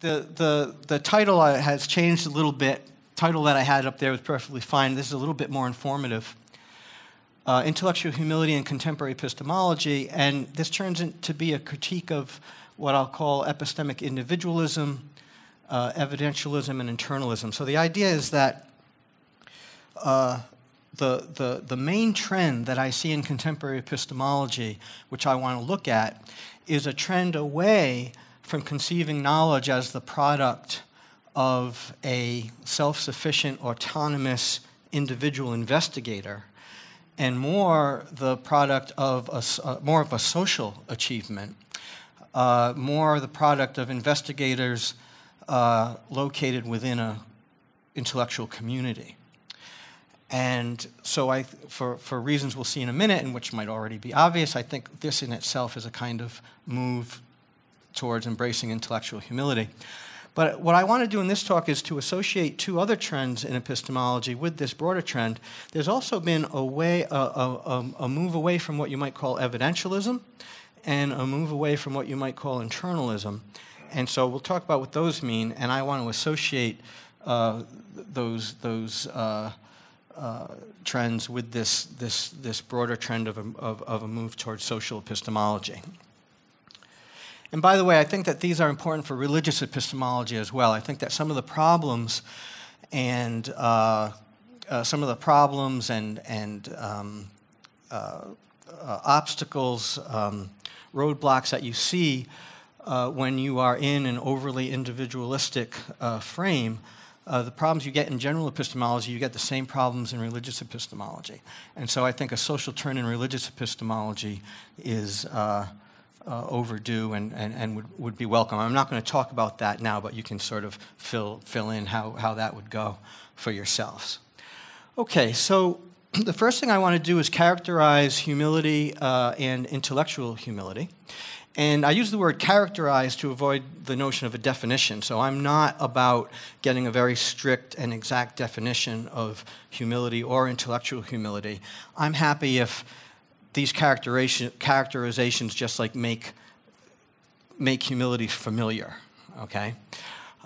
the, the, the title has changed a little bit. Title that I had up there was perfectly fine. This is a little bit more informative. Uh, intellectual humility and contemporary epistemology, and this turns into be a critique of what I'll call epistemic individualism, uh, evidentialism, and internalism. So the idea is that uh, the, the, the main trend that I see in contemporary epistemology, which I want to look at, is a trend away from conceiving knowledge as the product of a self sufficient, autonomous individual investigator and more the product of a, uh, more of a social achievement, uh, more the product of investigators uh, located within an intellectual community. And so, I, for, for reasons we'll see in a minute, and which might already be obvious, I think this in itself is a kind of move towards embracing intellectual humility. But what I want to do in this talk is to associate two other trends in epistemology with this broader trend. There's also been a, way, a, a, a move away from what you might call evidentialism and a move away from what you might call internalism. And so we'll talk about what those mean, and I want to associate uh, those, those uh, uh, trends with this, this, this broader trend of a, of, of a move towards social epistemology. And by the way, I think that these are important for religious epistemology as well. I think that some of the problems and uh, uh, some of the problems and, and um, uh, uh obstacles, um, roadblocks that you see uh, when you are in an overly individualistic uh, frame, the problems you get in general epistemology, you get the same problems in religious epistemology. And so I think a social turn in religious epistemology is uh, overdue and, and, and would, would be welcome. I'm not going to talk about that now, but you can sort of fill, fill in how, how that would go for yourselves. Okay, so the first thing I want to do is characterize humility uh, and intellectual humility. And I use the word characterize to avoid the notion of a definition. So I'm not about getting a very strict and exact definition of humility or intellectual humility. I'm happy if these characterizations just like make, make humility familiar, okay?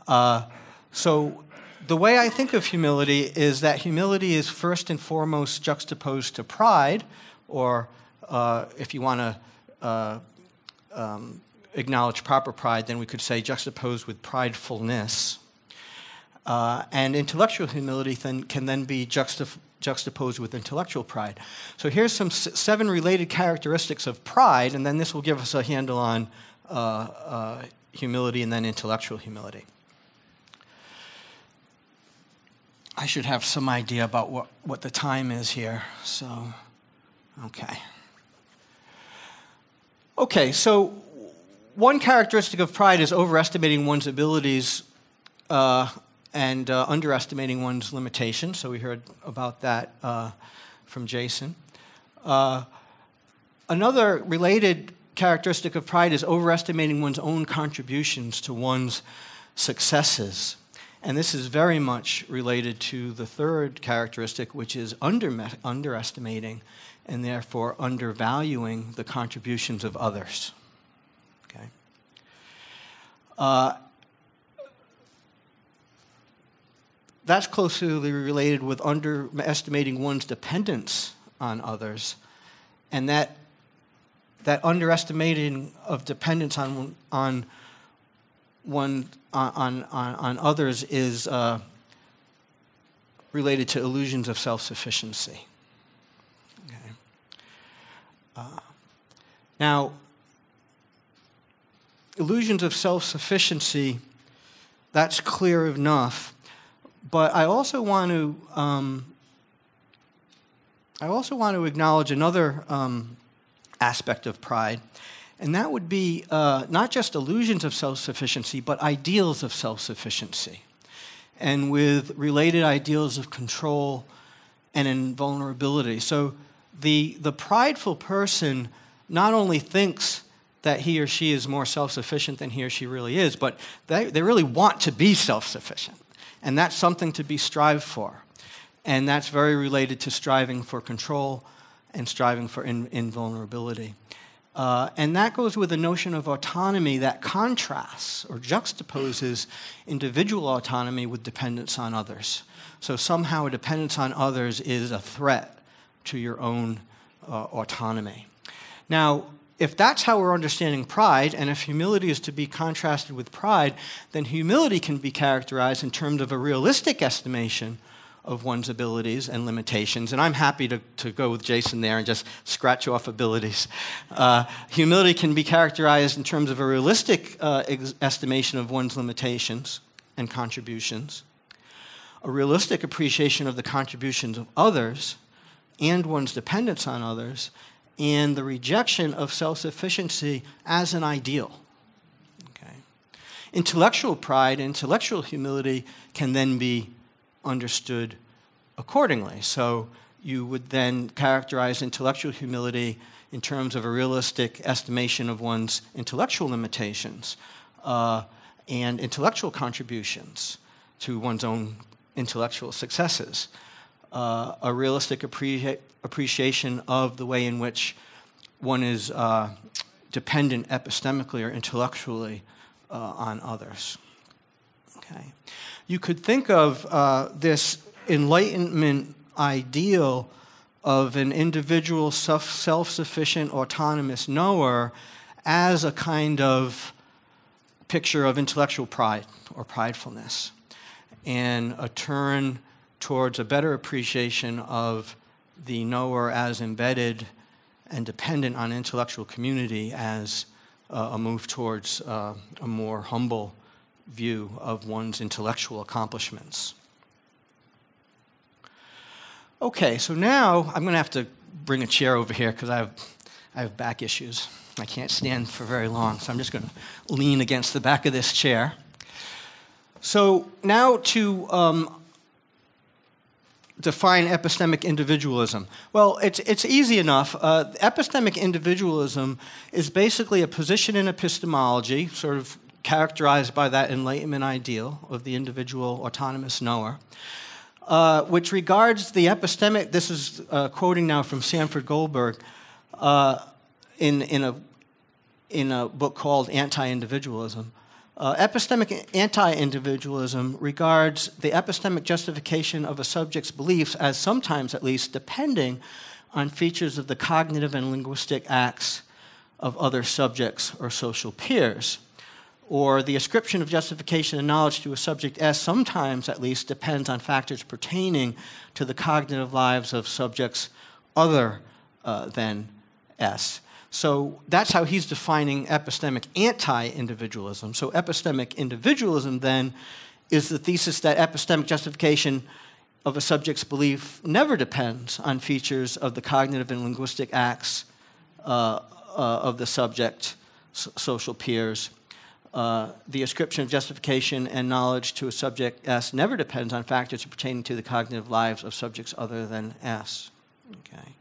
Uh, so the way I think of humility is that humility is first and foremost juxtaposed to pride, or uh, if you want to uh, um, acknowledge proper pride, then we could say juxtaposed with pridefulness. Uh, and intellectual humility then, can then be juxtaposed juxtaposed with intellectual pride. So here's some seven related characteristics of pride, and then this will give us a handle on uh, uh, humility and then intellectual humility. I should have some idea about what, what the time is here. So, okay. Okay, so one characteristic of pride is overestimating one's abilities uh, and uh, underestimating one's limitations. So we heard about that uh, from Jason. Uh, another related characteristic of pride is overestimating one's own contributions to one's successes. And this is very much related to the third characteristic, which is under, underestimating and therefore undervaluing the contributions of others. Okay? Uh, that's closely related with underestimating one's dependence on others. And that, that underestimating of dependence on, on, one, on, on, on others is uh, related to illusions of self sufficiency. Okay. Uh, now, illusions of self sufficiency, that's clear enough but I also want to um, I also want to acknowledge another um, aspect of pride, and that would be uh, not just illusions of self-sufficiency, but ideals of self-sufficiency, and with related ideals of control and invulnerability. So the the prideful person not only thinks that he or she is more self sufficient than he or she really is, but they, they really want to be self sufficient. And that's something to be strived for. And that's very related to striving for control and striving for in, invulnerability. Uh, and that goes with the notion of autonomy that contrasts or juxtaposes individual autonomy with dependence on others. So somehow a dependence on others is a threat to your own uh, autonomy. Now, if that's how we're understanding pride, and if humility is to be contrasted with pride, then humility can be characterized in terms of a realistic estimation of one's abilities and limitations. And I'm happy to, to go with Jason there and just scratch off abilities. Uh, humility can be characterized in terms of a realistic uh, ex- estimation of one's limitations and contributions, a realistic appreciation of the contributions of others and one's dependence on others, and the rejection of self sufficiency as an ideal. Okay. Intellectual pride, intellectual humility can then be understood accordingly. So you would then characterize intellectual humility in terms of a realistic estimation of one's intellectual limitations uh, and intellectual contributions to one's own intellectual successes. Uh, a realistic appreci- appreciation of the way in which one is uh, dependent epistemically or intellectually uh, on others. Okay you could think of uh, this Enlightenment ideal of an individual self sufficient autonomous knower as a kind of picture of intellectual pride or pridefulness and a turn towards a better appreciation of the knower as embedded and dependent on intellectual community as uh, a move towards uh, a more humble view of one's intellectual accomplishments. Okay, so now I'm going to have to bring a chair over here because I have, I have back issues. I can't stand for very long, so I'm just going to lean against the back of this chair. So now to um, define epistemic individualism? Well, it's, it's easy enough. Uh, epistemic individualism is basically a position in epistemology, sort of characterized by that Enlightenment ideal of the individual autonomous knower, uh, which regards the epistemic, this is uh, quoting now from Sanford Goldberg uh, in, in, a, in a book called Anti Individualism. Uh, epistemic anti individualism regards the epistemic justification of a subject's beliefs as sometimes, at least, depending on features of the cognitive and linguistic acts of other subjects or social peers or the ascription of justification and knowledge to a subject S sometimes, at least, depends on factors pertaining to the cognitive lives of subjects other uh, than S. So that's how he's defining epistemic anti individualism. So, epistemic individualism then is the thesis that epistemic justification of a subject's belief never depends on features of the cognitive and linguistic acts uh, uh, of the subject, social peers, uh, the ascription of justification and knowledge to a subject S never depends on factors pertaining to the cognitive lives of subjects other than S. Okay.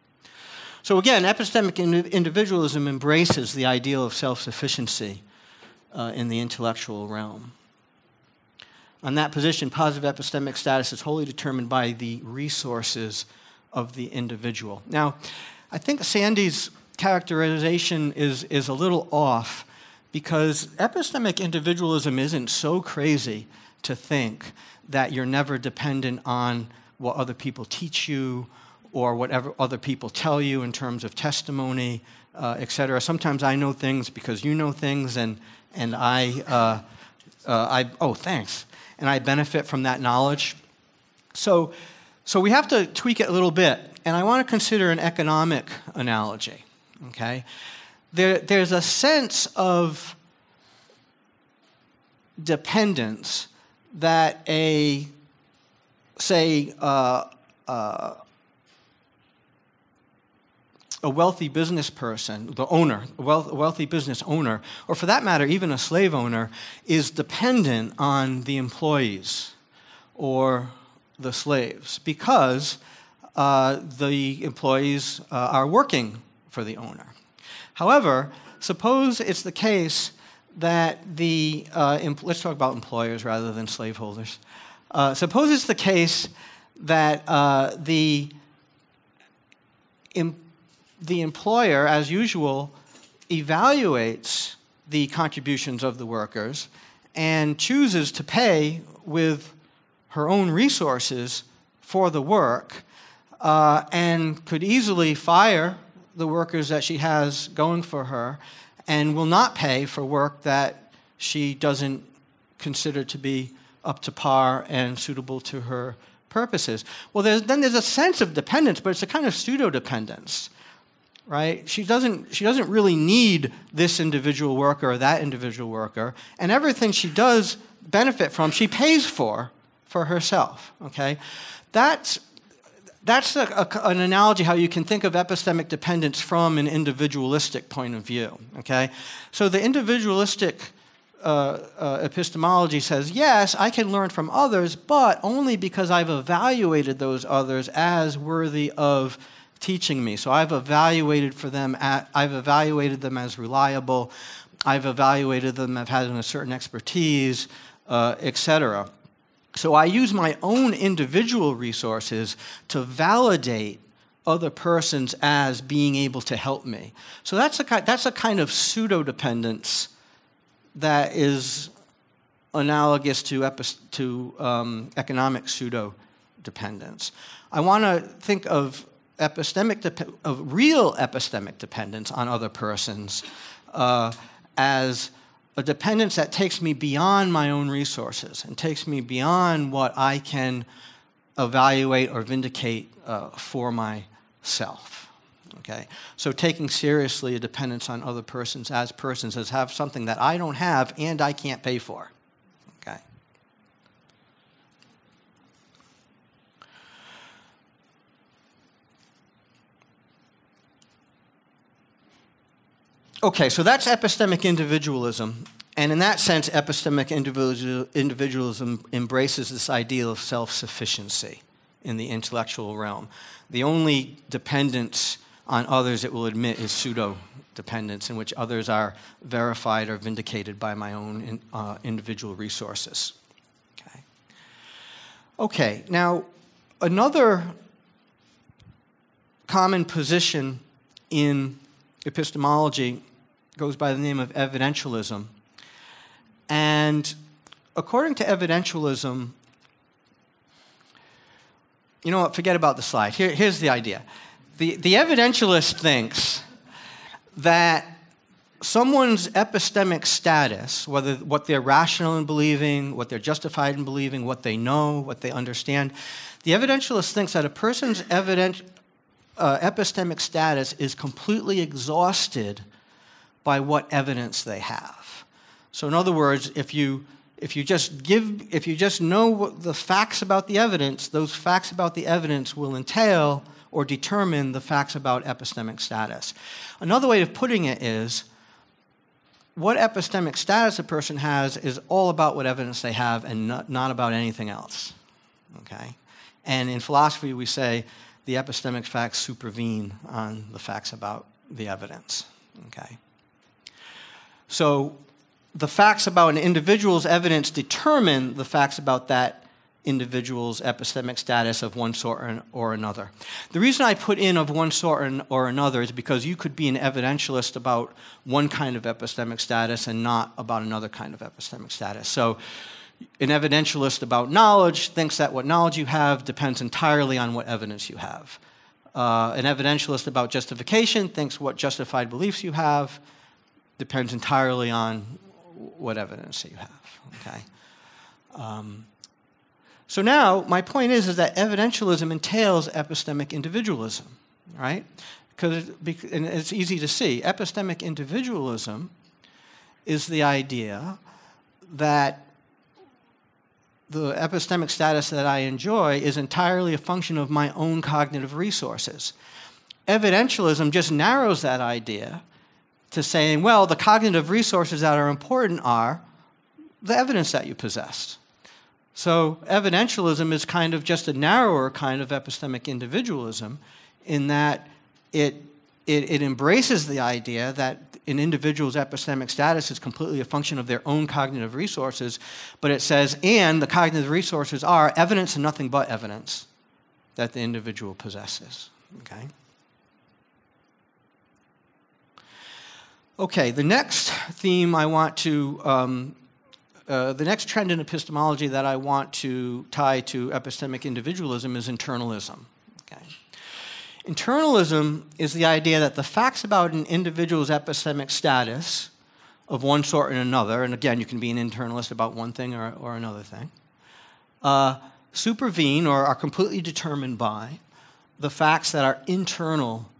So again, epistemic individualism embraces the ideal of self-sufficiency uh, in the intellectual realm. On that position, positive epistemic status is wholly determined by the resources of the individual. Now, I think Sandy's characterization is, is a little off because epistemic individualism isn't so crazy to think that you're never dependent on what other people teach you or whatever other people tell you in terms of testimony, uh, et cetera. Sometimes I know things because you know things, and, and I, uh, uh, I, oh, thanks. And I benefit from that knowledge. So, so we have to tweak it a little bit. And I want to consider an economic analogy, okay? there, there's a sense of dependence that a, say, uh, uh, a wealthy business person, the owner, a wealthy business owner, or for that matter, even a slave owner, is dependent on the employees or the slaves because uh, the employees uh, are working for the owner. However, suppose it's the case that the, uh, let's talk about employers rather than slaveholders. Uh, suppose it's the case that uh, the, the employer, as usual, evaluates the contributions of the workers and chooses to pay with her own resources for the work uh, and could easily fire the workers that she has going for her and will not pay for work that she doesn't consider to be up to par and suitable to her purposes. Well, there's, then there's a sense of dependence, but it's a kind of pseudo dependence, right? She doesn't, she doesn't really need this individual worker or that individual worker, and everything she does benefit from, she pays for for herself, okay? That's, that's a, a, an analogy how you can think of epistemic dependence from an individualistic point of view, okay? So the individualistic uh, uh, epistemology says, yes, I can learn from others, but only because I've evaluated those others as worthy of teaching me. So I've evaluated for them, at, I've evaluated them as reliable, I've evaluated them I've had a certain expertise, uh, etc. So I use my own individual resources to validate other persons as being able to help me. So that's a, that's a kind of pseudo dependence that is analogous to, epi- to um, economic pseudo dependence. I want to think of epistemic of real epistemic dependence on other persons uh, as a dependence that takes me beyond my own resources and takes me beyond what I can evaluate or vindicate uh, for myself. Okay? So taking seriously a dependence on other persons as persons as have something that I don't have and I can't pay for. Okay? Okay, so that's epistemic individualism. And in that sense, epistemic individualism embraces this ideal of self sufficiency in the intellectual realm. The only dependence on others, it will admit, is pseudo dependence, in which others are verified or vindicated by my own in, uh, individual resources. Okay. okay, now another common position in epistemology goes by the name of evidentialism. And according to evidentialism, you know what, forget about the slide. Here, here's the idea the, the evidentialist thinks that someone's epistemic status, whether what they're rational in believing, what they're justified in believing, what they know, what they understand, the evidentialist thinks that a person's evident, uh, epistemic status is completely exhausted by what evidence they have. So, in other words, if you if you just give if you just know the facts about the evidence, those facts about the evidence will entail or determine the facts about epistemic status. Another way of putting it is what epistemic status a person has is all about what evidence they have and not, not about anything else. Okay? And in philosophy, we say the epistemic facts supervene on the facts about the evidence. Okay? So the facts about an individual's evidence determine the facts about that individual's epistemic status of one sort or another. The reason I put in of one sort or another is because you could be an evidentialist about one kind of epistemic status and not about another kind of epistemic status. So, an evidentialist about knowledge thinks that what knowledge you have depends entirely on what evidence you have. Uh, an evidentialist about justification thinks what justified beliefs you have depends entirely on what evidence you have. Okay. Um, so now, my point is, is that evidentialism entails epistemic individualism, right? Because and it's easy to see. Epistemic individualism is the idea that the epistemic status that I enjoy is entirely a function of my own cognitive resources. Evidentialism just narrows that idea to saying, well, the cognitive resources that are important are the evidence that you possess. So evidentialism is kind of just a narrower kind of epistemic individualism in that it, it, it, embraces the idea that an individual's epistemic status is completely a function of their own cognitive resources, but it says, and the cognitive resources are evidence and nothing but evidence that the individual possesses. Okay? Okay, the next theme I want to, um, uh, the next trend in epistemology that I want to tie to epistemic individualism is internalism. Okay. Internalism is the idea that the facts about an individual's epistemic status of one sort and another, and again, you can be an internalist about one thing or, or another thing, uh, supervene or are completely determined by the facts that are internal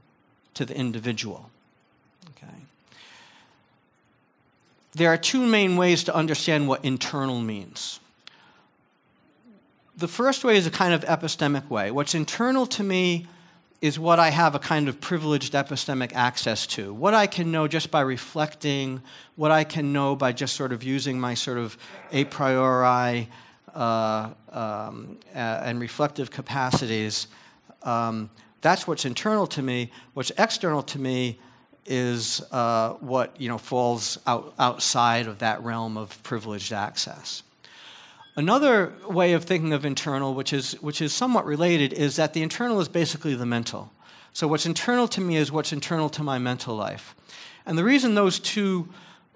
to the individual. Okay. There are two main ways to understand what internal means. The first way is a kind of epistemic way. What's internal to me is what I have a kind of privileged epistemic access to. What I can know just by reflecting, what I can know by just sort of using my sort of a priori uh, um, and reflective capacities. Um, that's what's internal to me. What's external to me is uh, what you know falls out, outside of that realm of privileged access. Another way of thinking of internal, which is, which is somewhat related, is that the internal is basically the mental. So, what's internal to me is what's internal to my mental life. And the reason those two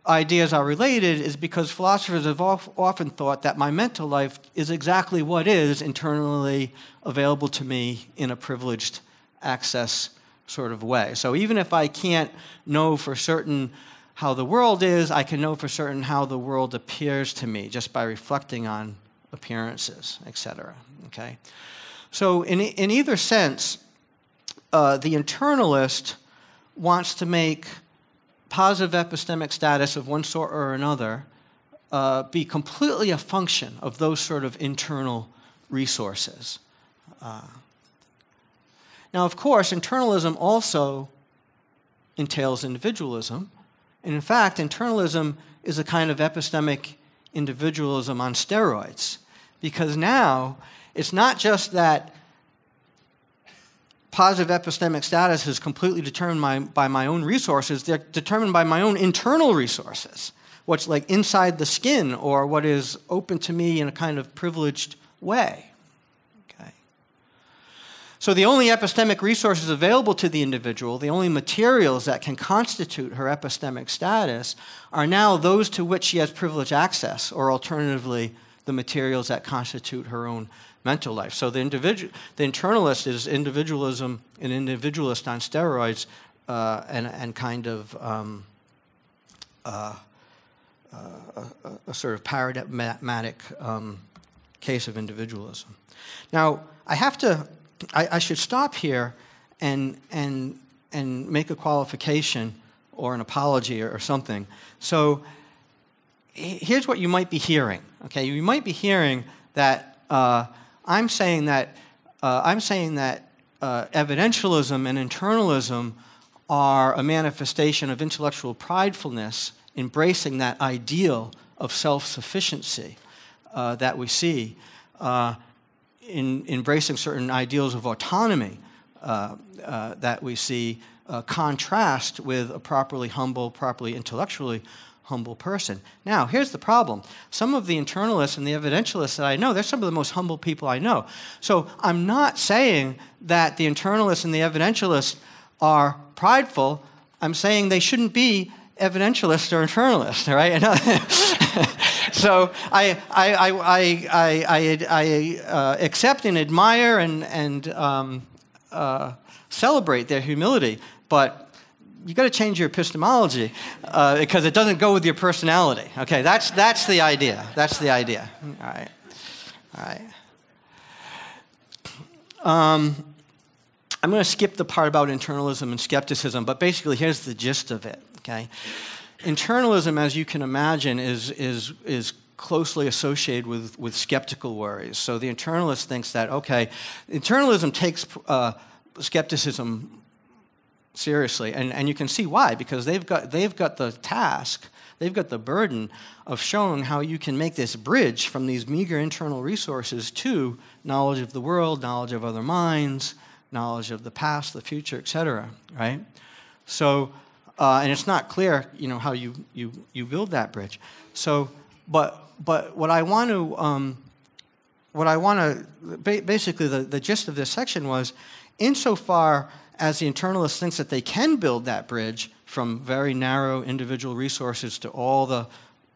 ideas are related is because philosophers have often thought that my mental life is exactly what is internally available to me in a privileged access sort of way. So, even if I can't know for certain how the world is, I can know for certain how the world appears to me just by reflecting on appearances, etc. Okay? So, in, in either sense, uh, the internalist wants to make positive epistemic status of one sort or another uh, be completely a function of those sort of internal resources. Uh, now, of course, internalism also entails individualism, and in fact, internalism is a kind of epistemic individualism on steroids. Because now it's not just that positive epistemic status is completely determined by, by my own resources, they're determined by my own internal resources. What's like inside the skin or what is open to me in a kind of privileged way. So, the only epistemic resources available to the individual, the only materials that can constitute her epistemic status, are now those to which she has privileged access, or alternatively, the materials that constitute her own mental life. So, the, individual, the internalist is individualism, an individualist on steroids, uh, and, and kind of um, uh, uh, a, a, sort of paradigmatic um, case of individualism. Now, I have to I, I should stop here and, and, and make a qualification or an apology or, or something. So here's what you might be hearing. Okay, you might be hearing that uh, I'm saying that uh, I'm saying that uh, evidentialism and internalism are a manifestation of intellectual pridefulness, embracing that ideal of self-sufficiency uh, that we see. In embracing certain ideals of autonomy uh, uh, that we see uh, contrast with a properly humble, properly intellectually humble person. Now, here's the problem. Some of the internalists and the evidentialists that I know, they're some of the most humble people I know. So I'm not saying that the internalists and the evidentialists are prideful. I'm saying they shouldn't be evidentialists or internalists, right? so I, I, I, I, I, uh, accept and admire and, and um, uh, celebrate their humility, but you got to change your epistemology uh, because it doesn't go with your personality. Okay, that's, that's the idea. That's the idea. All right. All right. Um, I'm going to skip the part about internalism and skepticism, but basically, here's the gist of it. Okay, internalism, as you can imagine, is, is, is closely associated with, with skeptical worries. So the internalist thinks that, okay, internalism takes uh, skepticism seriously. And, and you can see why, because they've got, they've got the task, they've got the burden of showing how you can make this bridge from these meager internal resources to knowledge of the world, knowledge of other minds, knowledge of the past, the future, etc. Right? So uh, and it's not clear, you know, how you, you, you build that bridge. So, but, but what I want to, um, what I want to, basically the, the gist of this section was, insofar as the internalist thinks that they can build that bridge from very narrow individual resources to all the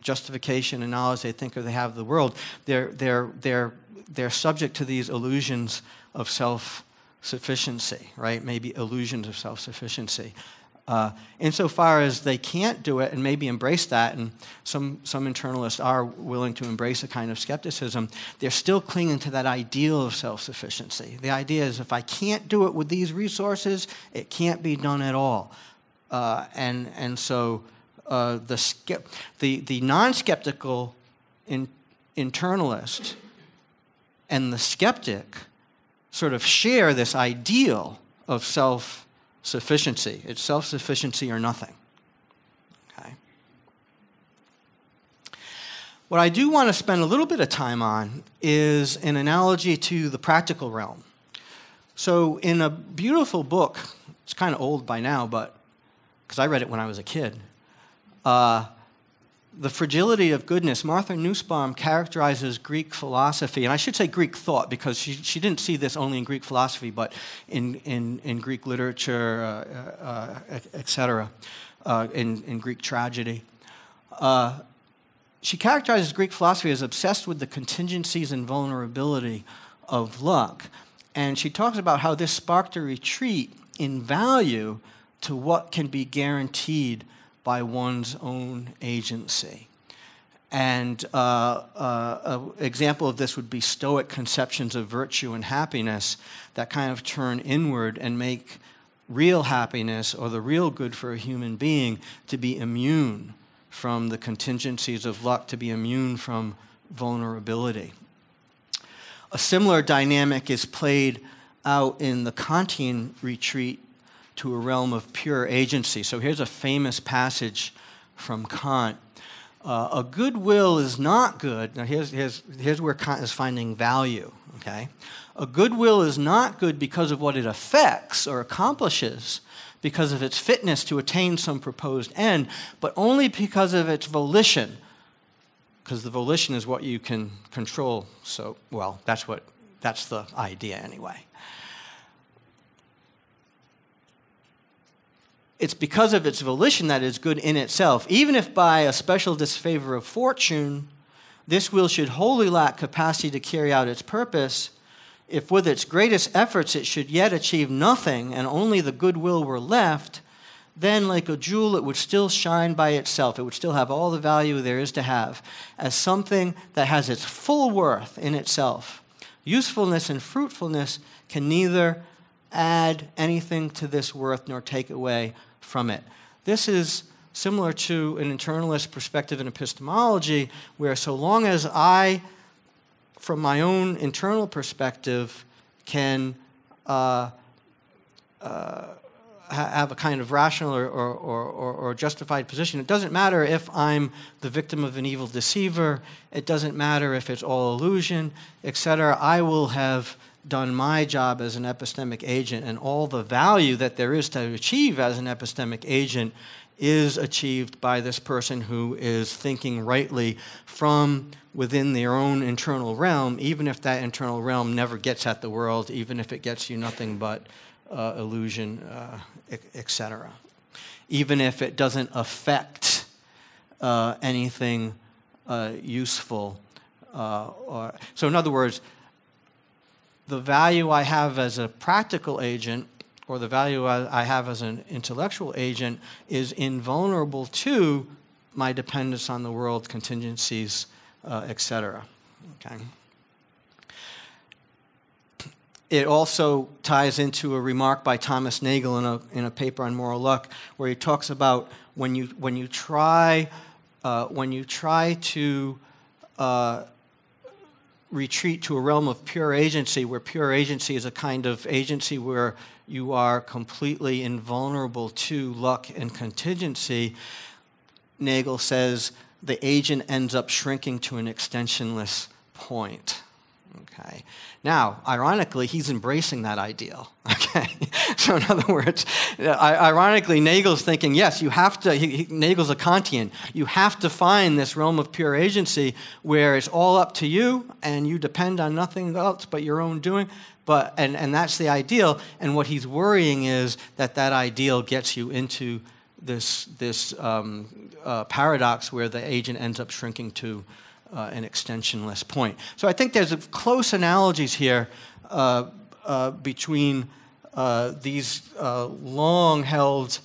justification and knowledge they think they have of the world, they're, they're, they're, they're subject to these illusions of self sufficiency, right? Maybe illusions of self sufficiency. Uh, insofar as they can't do it and maybe embrace that, and some, some internalists are willing to embrace a kind of skepticism, they're still clinging to that ideal of self sufficiency. The idea is if I can't do it with these resources, it can't be done at all. Uh, and, and so uh, the, the, the non skeptical in, internalist and the skeptic sort of share this ideal of self sufficiency. It's self sufficiency or nothing. Okay? What I do want to spend a little bit of time on is an analogy to the practical realm. So, in a beautiful book, it's kind of old by now, but because I read it when I was a kid, uh, the fragility of goodness, Martha Nussbaum characterizes Greek philosophy, and I should say Greek thought because she, she didn't see this only in Greek philosophy, but in, in, in Greek literature, uh, uh, etc., uh, in, in Greek tragedy. Uh, she characterizes Greek philosophy as obsessed with the contingencies and vulnerability of luck. And she talks about how this sparked a retreat in value to what can be guaranteed by one's own agency. And uh, uh, an example of this would be Stoic conceptions of virtue and happiness that kind of turn inward and make real happiness or the real good for a human being to be immune from the contingencies of luck, to be immune from vulnerability. A similar dynamic is played out in the Kantian retreat to a realm of pure agency. So here's a famous passage from Kant. Uh, a good will is not good. Now, here's, here's, here's where Kant is finding value, okay? A good will is not good because of what it affects or accomplishes, because of its fitness to attain some proposed end, but only because of its volition, because the volition is what you can control. So, well, that's what that's the idea anyway. It's because of its volition that is good in itself. Even if by a special disfavor of fortune, this will should wholly lack capacity to carry out its purpose, if with its greatest efforts it should yet achieve nothing and only the goodwill were left, then like a jewel it would still shine by itself. It would still have all the value there is to have as something that has its full worth in itself. Usefulness and fruitfulness can neither add anything to this worth nor take away from it. This is similar to an internalist perspective in epistemology, where so long as I, from my own internal perspective, can uh, uh, have a kind of rational or, or, or, or, justified position. It doesn't matter if I'm the victim of an evil deceiver. It doesn't matter if it's all illusion, etc. I will have done my job as an epistemic agent, and all the value that there is to achieve as an epistemic agent is achieved by this person who is thinking rightly from within their own internal realm, even if that internal realm never gets at the world, even if it gets you nothing but uh, illusion, uh, etc. Even if it doesn't affect uh, anything uh, useful. Uh, or, so, in other words, the value I have as a practical agent or the value I have as an intellectual agent is invulnerable to my dependence on the world, contingencies, uh, etc. Okay. It also ties into a remark by Thomas Nagel in a, in a paper on moral luck, where he talks about when you, when you try, uh, when you try to uh, retreat to a realm of pure agency, where pure agency is a kind of agency where you are completely invulnerable to luck and contingency, Nagel says the agent ends up shrinking to an extensionless point. Okay. Now, ironically, he's embracing that ideal. Okay. so, in other words, ironically, Nagel's thinking, yes, you have to. He, he, Nagel's a Kantian. You have to find this realm of pure agency where it's all up to you and you depend on nothing else but your own doing. But and and that's the ideal. And what he's worrying is that that ideal gets you into this, this um, uh, paradox where the agent ends up shrinking to uh, an extensionless point. So I think there's close analogies here uh, uh between uh, these uh, long held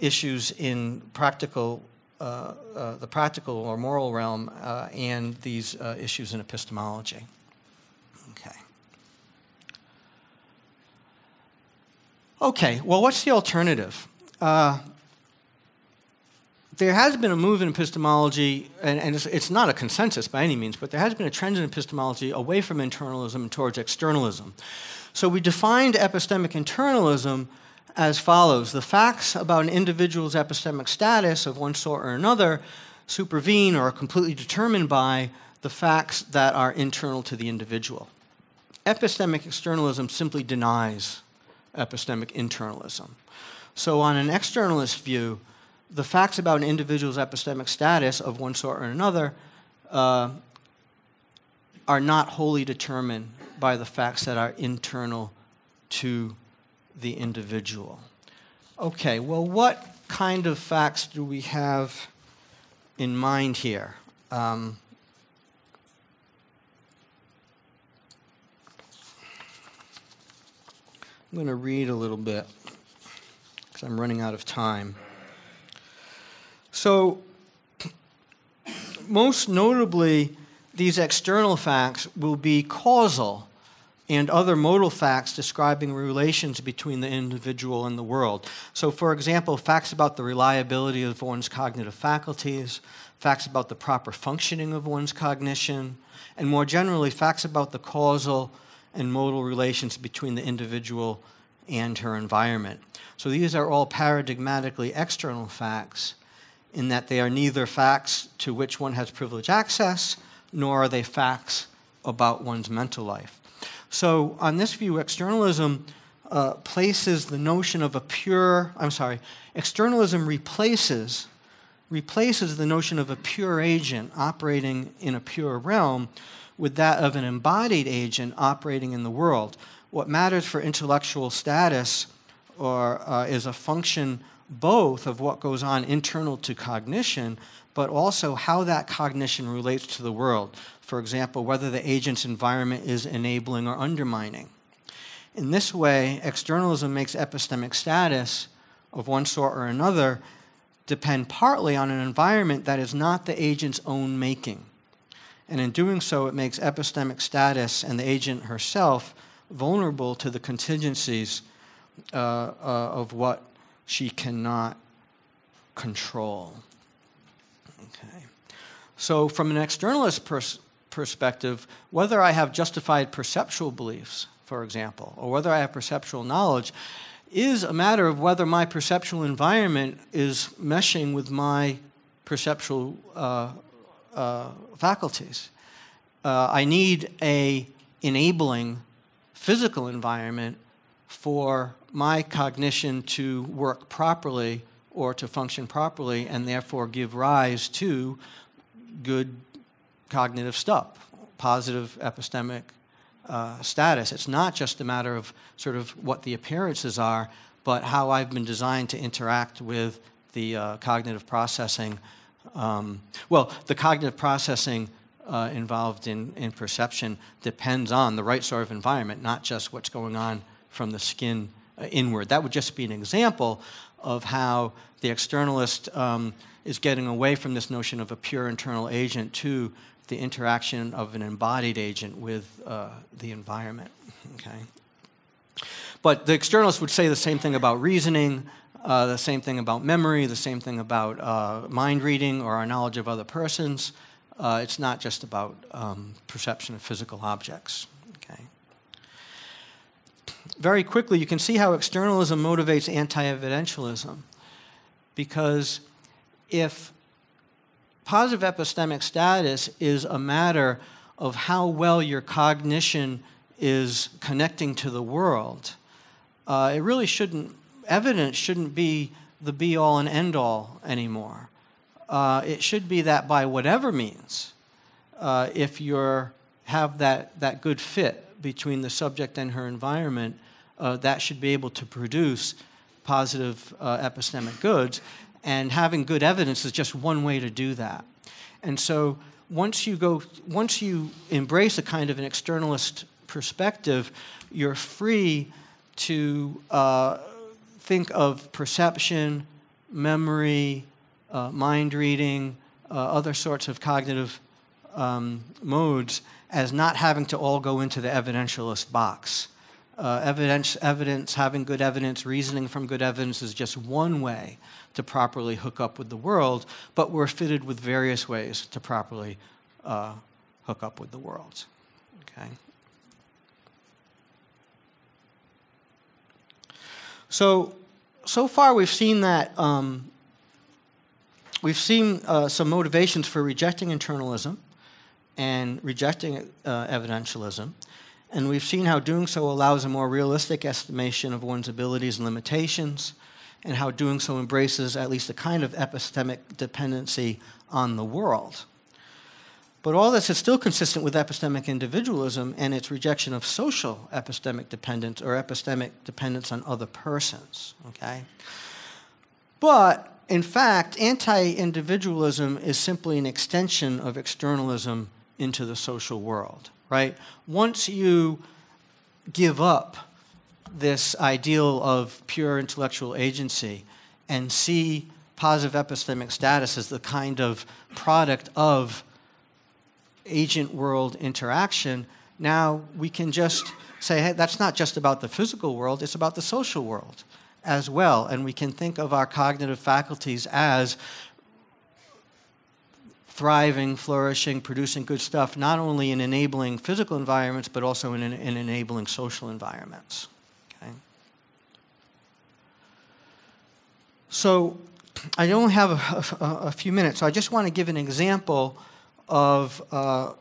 issues in practical. the practical or moral realm and these issues in epistemology. Okay. Okay, well, what's the alternative? There has been a move in epistemology, and, and it's, it's, not a consensus by any means, but there has been a trend in epistemology away from internalism towards externalism. So we defined epistemic internalism as follows The facts about an individual's epistemic status of one sort or another supervene or are completely determined by the facts that are internal to the individual. Epistemic externalism simply denies epistemic internalism. So, on an externalist view, the facts about an individual's epistemic status of one sort or another uh, are not wholly determined by the facts that are internal to the individual. Okay, well, what kind of facts do we have in mind here? Um, I'm going to read a little bit because I'm running out of time. So, most notably, these external facts will be causal and other modal facts describing relations between the individual and the world. So, for example, facts about the reliability of one's cognitive faculties, facts about the proper functioning of one's cognition, and more generally, facts about the causal and modal relations between the individual and her environment. So, these are all paradigmatically external facts in that they are neither facts to which one has privileged access, nor are they facts about one's mental life. So, on this view, externalism uh, places the notion of a pure, I'm sorry, externalism replaces replaces the notion of a pure agent operating in a pure realm with that of an embodied agent operating in the world. What matters for intellectual status or, uh, is a function both of what goes on internal to cognition, but also how that cognition relates to the world. For example, whether the agent's environment is enabling or undermining. In this way, externalism makes epistemic status of one sort or another depend partly on an environment that is not the agent's own making. And in doing so, it makes epistemic status and the agent herself vulnerable to the contingencies uh, uh, of what she cannot control. Okay. So, from an externalist pers- perspective, whether I have justified perceptual beliefs, for example, or whether I have perceptual knowledge, is a matter of whether my perceptual environment is meshing with my perceptual uh, uh, faculties. Uh, I need a enabling physical environment for my cognition to work properly or to function properly and therefore give rise to good cognitive stuff, positive epistemic uh, status. It's not just a matter of sort of what the appearances are, but how I've been designed to interact with the uh, cognitive processing. Um, well, the cognitive processing uh, involved in, in perception depends on the right sort of environment, not just what's going on from the skin uh, inward. That would just be an example of how the externalist um, is getting away from this notion of a pure internal agent to the interaction of an embodied agent with uh, the environment. Okay. But the externalist would say the same thing about reasoning, uh, the same thing about memory, the same thing about uh, mind reading or our knowledge of other persons. Uh, it's not just about um, perception of physical objects very quickly, you can see how externalism motivates anti evidentialism. Because if positive epistemic status is a matter of how well your cognition is connecting to the world, uh, it really shouldn't, evidence shouldn't be the be all and end all anymore. Uh, it should be that by whatever means, uh, if you have that, that good fit between the subject and her environment, uh, that should be able to produce positive uh, epistemic goods, and having good evidence is just one way to do that. And so once you go, once you embrace a kind of an externalist perspective, you're free to uh, think of perception, memory, uh, mind reading, uh, other sorts of cognitive um, modes as not having to all go into the evidentialist box. Uh, evidence, evidence, having good evidence, reasoning from good evidence is just one way to properly hook up with the world, but we're fitted with various ways to properly uh, hook up with the world. Okay. So, so far we've seen that um, we've seen uh, some motivations for rejecting internalism and rejecting uh, evidentialism. And we've seen how doing so allows a more realistic estimation of one's abilities and limitations, and how doing so embraces at least a kind of epistemic dependency on the world. But all this is still consistent with epistemic individualism and its rejection of social epistemic dependence or epistemic dependence on other persons. Okay? But in fact, anti individualism is simply an extension of externalism into the social world, right? Once you give up this ideal of pure intellectual agency and see positive epistemic status as the kind of product of agent world interaction, now we can just say, hey, that's not just about the physical world, it's about the social world as well. And we can think of our cognitive faculties as thriving, flourishing, producing good stuff, not only in enabling physical environments, but also in, in enabling social environments. Okay? So I only have a, a, a, few minutes, so I just want to give an example of uh,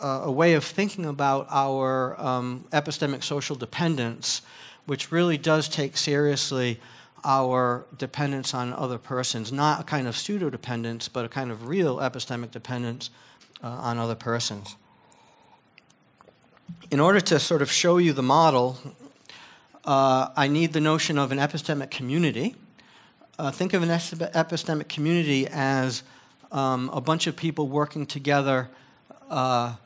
a way of thinking about our um, epistemic social dependence, which really does take seriously our dependence on other persons, not a kind of pseudo dependence, but a kind of real epistemic dependence uh, on other persons. In order to sort of show you the model, uh, I need the notion of an epistemic community. Uh, think of an epistemic community as um, a bunch of people working together uh,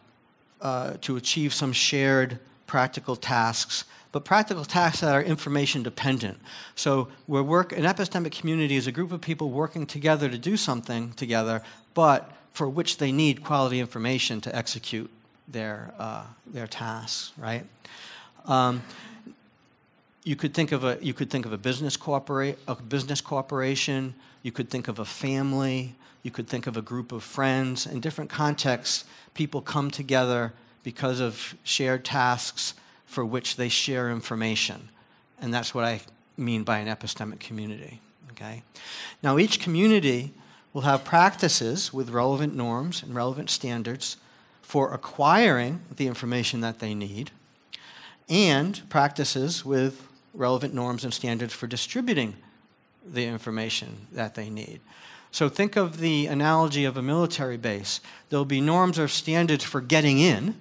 uh, to achieve some shared practical tasks but practical tasks that are information dependent. So work, an epistemic community is a group of people working together to do something together, but for which they need quality information to execute their, uh, their tasks, right? Um, you could think of a you could think of a business a business corporation. You could think of a family. You could think of a group of friends. In different contexts, people come together because of shared tasks for which they share information. And that's what I mean by an epistemic community. Okay? Now, each community will have practices with relevant norms and relevant standards for acquiring the information that they need, and practices with relevant norms and standards for distributing the information that they need. So think of the analogy of a military base. There'll be norms or standards for getting in,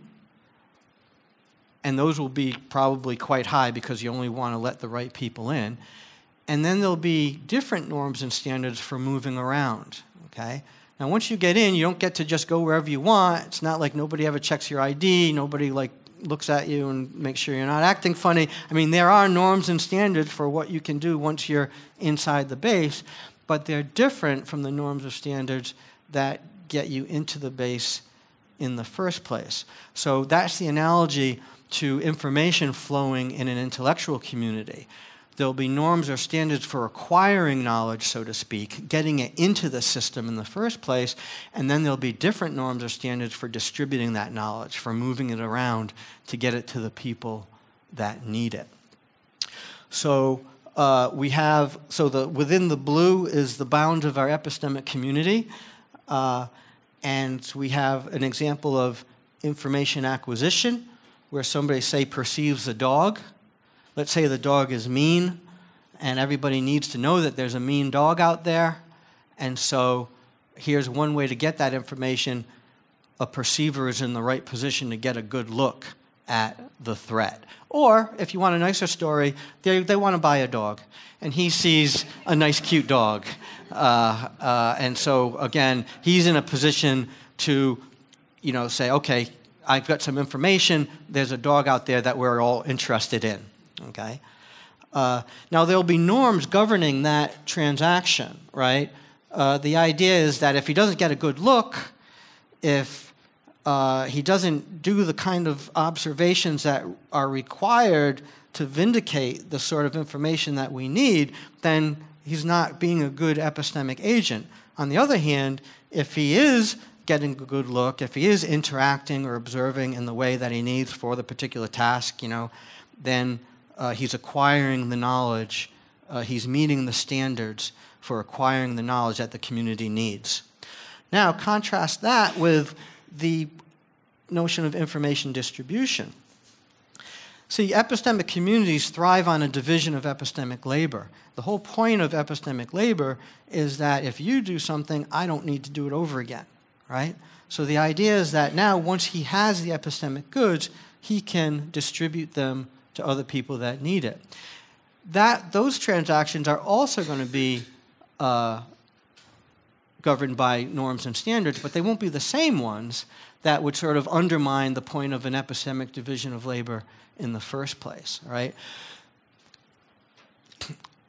and those will be probably quite high because you only want to let the right people in. And then there'll be different norms and standards for moving around. Okay? Now, once you get in, you don't get to just go wherever you want. It's not like nobody ever checks your ID, nobody like looks at you and makes sure you're not acting funny. I mean, there are norms and standards for what you can do once you're inside the base, but they're different from the norms or standards that get you into the base in the first place. So that's the analogy to information flowing in an intellectual community. There'll be norms or standards for acquiring knowledge, so to speak, getting it into the system in the first place, and then there'll be different norms or standards for distributing that knowledge, for moving it around to get it to the people that need it. So uh, we have, so the, within the blue is the bound of our epistemic community, uh, and we have an example of information acquisition where somebody, say, perceives a dog. Let's say the dog is mean, and everybody needs to know that there's a mean dog out there. And so here's one way to get that information a perceiver is in the right position to get a good look at the threat. Or, if you want a nicer story, they, they want to buy a dog, and he sees a nice, cute dog. Uh, uh, and so, again, he's in a position to, you know, say, okay, I've got some information. There's a dog out there that we're all interested in. Okay. Uh, now there'll be norms governing that transaction, right? Uh, the idea is that if he doesn't get a good look, if uh, he doesn't do the kind of observations that are required to vindicate the sort of information that we need, then he's not being a good epistemic agent. On the other hand, if he is getting a good look, if he is interacting or observing in the way that he needs for the particular task, you know, then uh, he's acquiring the knowledge, uh, he's meeting the standards for acquiring the knowledge that the community needs. Now, contrast that with the notion of information distribution. See, epistemic communities thrive on a division of epistemic labor. The whole point of epistemic labor is that if you do something, I don't need to do it over again, right? So the idea is that now, once he has the epistemic goods, he can distribute them to other people that need it. That, those transactions are also going to be uh, governed by norms and standards, but they won't be the same ones that would sort of undermine the point of an epistemic division of labor in the first place, right?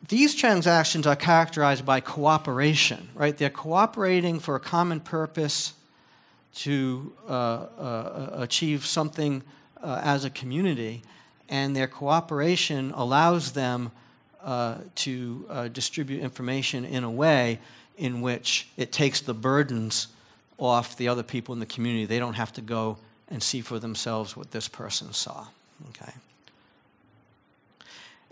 These transactions are characterized by cooperation, right? They're cooperating for a common purpose to uh, uh, achieve something uh, as a community and their cooperation allows them uh, to uh, distribute information in a way in which it takes the burdens off the other people in the community. They don't have to go and see for themselves what this person saw. Okay.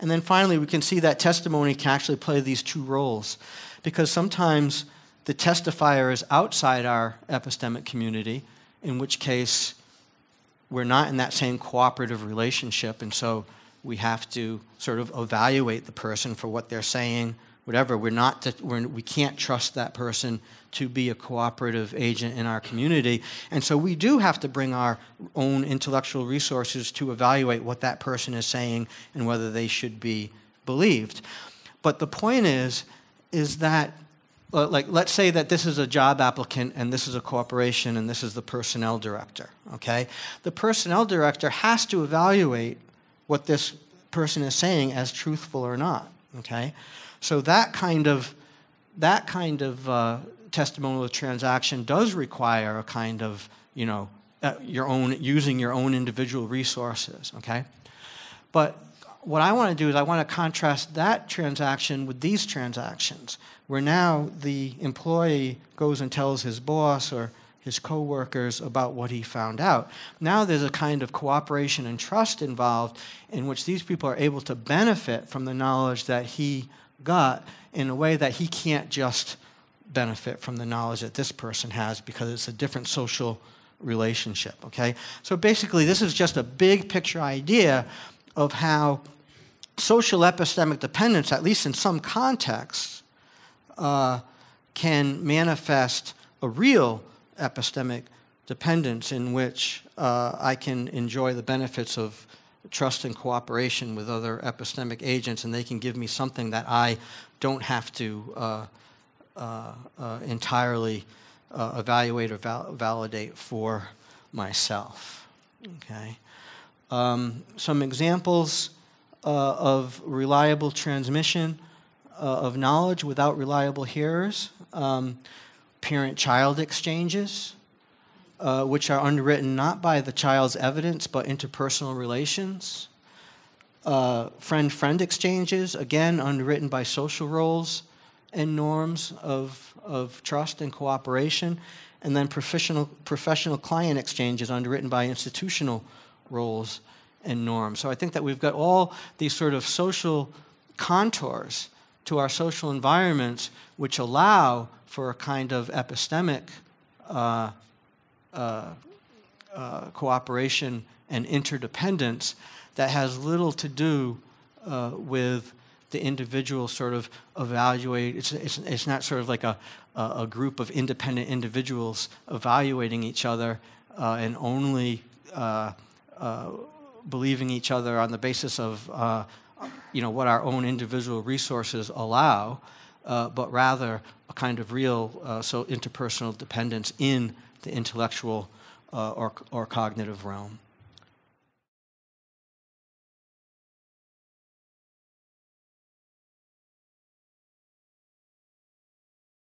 And then finally, we can see that testimony can actually play these two roles because sometimes the testifier is outside our epistemic community, in which case we're not in that same cooperative relationship, and so we have to sort of evaluate the person for what they're saying, whatever. We're not to, we're, we can't trust that person to be a cooperative agent in our community, and so we do have to bring our own intellectual resources to evaluate what that person is saying and whether they should be believed. But the point is, is that uh, like let's say that this is a job applicant and this is a corporation and this is the personnel director okay the personnel director has to evaluate what this person is saying as truthful or not okay so that kind of that kind of uh, testimonial transaction does require a kind of you know uh, your own using your own individual resources okay but what I want to do is I want to contrast that transaction with these transactions, where now the employee goes and tells his boss or his coworkers about what he found out. Now there's a kind of cooperation and trust involved in which these people are able to benefit from the knowledge that he got in a way that he can't just benefit from the knowledge that this person has because it's a different social relationship, okay? So basically this is just a big picture idea of how social epistemic dependence, at least in some contexts, uh, can manifest a real epistemic dependence in which uh, I can enjoy the benefits of trust and cooperation with other epistemic agents, and they can give me something that I don't have to uh, uh, uh entirely uh, evaluate or val- validate for myself. Okay. Um, some examples uh, of reliable transmission uh, of knowledge without reliable hearers, um, parent child exchanges, uh, which are underwritten not by the child's evidence but interpersonal relations, friend friend exchanges, again, underwritten by social roles and norms of, of trust and cooperation, and then professional, professional client exchanges underwritten by institutional roles and norms. So I think that we've got all these sort of social contours to our social environments which allow for a kind of epistemic uh, uh, uh, cooperation and interdependence that has little to do uh, with the individual sort of evaluate. It's, it's, it's not sort of like a, a group of independent individuals evaluating each other uh, and only believing each other on the basis of uh, you know what our own individual resources allow, uh, but rather a kind of real uh, so interpersonal dependence in the intellectual uh, or, or cognitive realm.